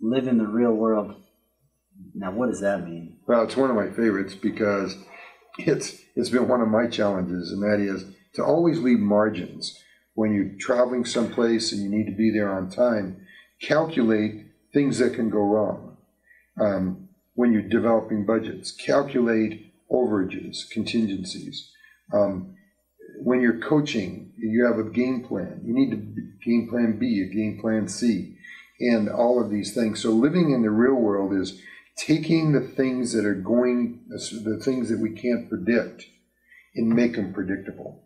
live in the real world. Now, what does that mean? Well, it's one of my favorites because it's, it's been one of my challenges, and that is to always leave margins. When you're traveling someplace and you need to be there on time, calculate things that can go wrong. Um, when you're developing budgets, calculate overages, contingencies. Um, when you're coaching, you have a game plan. You need to game plan B, a game plan C, and all of these things. So living in the real world is taking the things that are going, the things that we can't predict, and make them predictable.